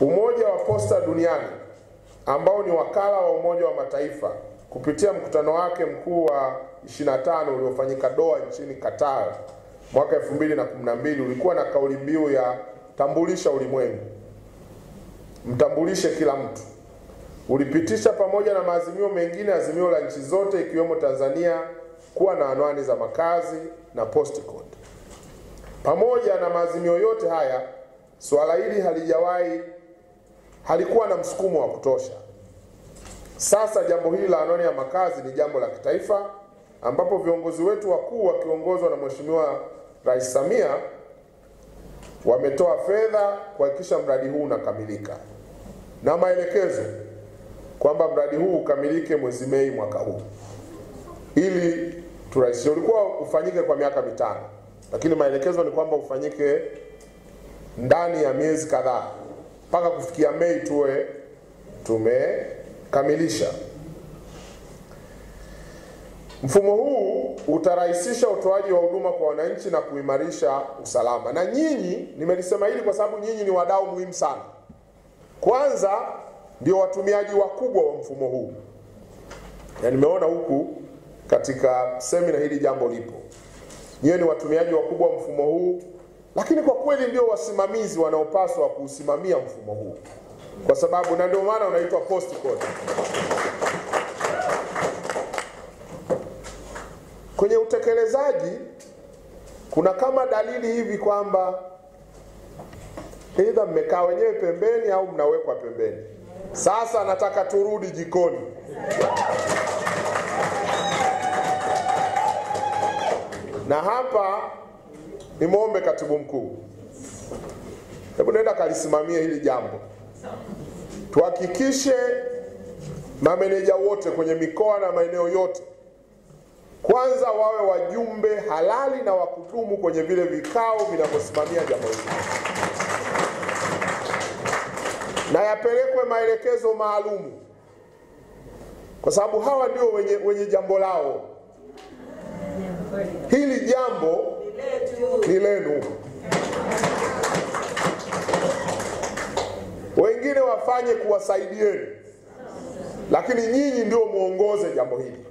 Umoja wa Posta Duniani ambao ni wakala wa Umoja wa Mataifa kupitia mkutano wake mkuu wa 25 uliofanyika Doha nchini Qatar mwaka 2012 ulikuwa na kauli mbiu ya tambulisha ulimwengu, mtambulishe kila mtu. Ulipitisha pamoja na maazimio mengine azimio la nchi zote ikiwemo Tanzania kuwa na anwani za makazi na post code. Pamoja na maazimio yote haya, suala hili halijawahi halikuwa na msukumo wa kutosha. Sasa jambo hili la anwani ya makazi ni jambo la kitaifa, ambapo viongozi wetu wakuu wakiongozwa na Mheshimiwa Rais Samia wametoa fedha kuhakikisha mradi huu unakamilika na maelekezo kwamba mradi huu ukamilike mwezi Mei mwaka huu ili turahisishe. Ulikuwa ufanyike kwa miaka mitano, lakini maelekezo ni kwamba ufanyike ndani ya miezi kadhaa mpaka kufikia Mei tuwe tumekamilisha. Mfumo huu utarahisisha utoaji wa huduma kwa wananchi na kuimarisha usalama. Na nyinyi, nimelisema hili kwa sababu nyinyi ni wadau muhimu sana. Kwanza ndio watumiaji wakubwa wa mfumo huu, na nimeona huku katika semina hili jambo lipo. Nyinyi ni watumiaji wakubwa wa mfumo huu, lakini kwa kweli ndio wasimamizi wanaopaswa kuusimamia mfumo huu, kwa sababu na ndio maana unaitwa post code. Kwenye utekelezaji kuna kama dalili hivi kwamba aidha mmekaa wenyewe pembeni au mnawekwa pembeni. Sasa nataka turudi jikoni. Na hapa nimwombe katibu mkuu, hebu nenda kalisimamie hili jambo, tuhakikishe mameneja wote kwenye mikoa na maeneo yote kwanza wawe wajumbe halali na wakudumu kwenye vile vikao vinavyosimamia jambo hili, na yapelekwe maelekezo maalumu, kwa sababu hawa ndio wenye, wenye jambo lao. Hili jambo ni lenu, wengine wafanye kuwasaidieni, lakini nyinyi ndio muongoze jambo hili.